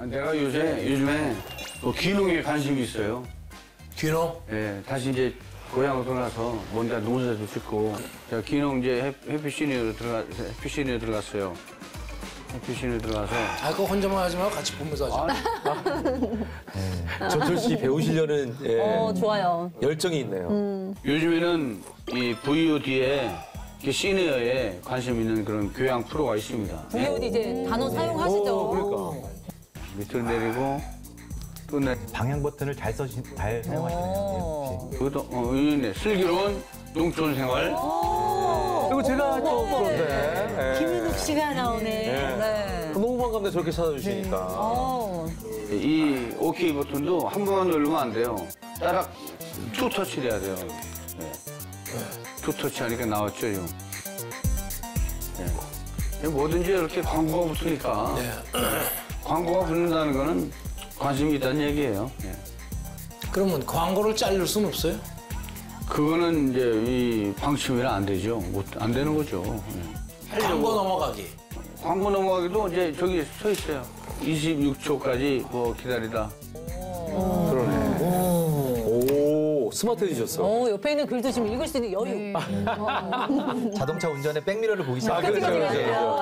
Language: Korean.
아, 내가 요새 요즘에 그 귀농에 관심이 있어요. 귀농? 예, 다시 이제 고향으로 돌아가서 뭔가 농사도 짓고 제가 귀농 이제 해- 햇빛 시니어로 들어가 햇빛 시니어 들어갔어요. 햇빛 시니어 들어가서 아, 그거 혼자만 하지 말고 같이 보면서 하자. 전철 씨 배우시려는 예, 어, 좋아요. 열정이 있네요. 요즘에는 이 VOD에 시니어에 관심 있는 그런 교양 프로가 있습니다. VOD 이제 단어 사용하시죠? 그러니까. 밑으로 내리고 또 내. 방향 버튼을 잘 써시, 잘 사용하시네요. 역시. 그것도 어, 있네. 슬기로운 농촌 생활. 그리고 제가 또 그런데 예. 김윤욱 씨가 나오네. 네. 너무 반갑네 저렇게 찾아주시니까. 어, 이 OK 버튼도 한 번만 누르면 안 돼요. 따닥 two touch를 해야 돼요. 네. two touch 하니까 나왔죠, 지금. 네. 뭐든지 이렇게 광고가 붙으니까 광고가 붙는다는 거는 관심이 있다는 얘기예요. 네. 그러면 광고를 자를 수는 없어요? 그거는 이제 이 방침이라 안 되죠. 못, 안 되는 거죠. 네. 광고 넘어가기. 광고 넘어가기도 이제 저기 서 있어요. 26초까지 뭐 기다리다. 오 스마트해지셨어. 어, 옆에 있는 글도 지금 읽을 수 있는 여유. 자동차 운전에 백미러를 보기 아 시작하죠. 그렇죠 그렇죠. 그렇죠.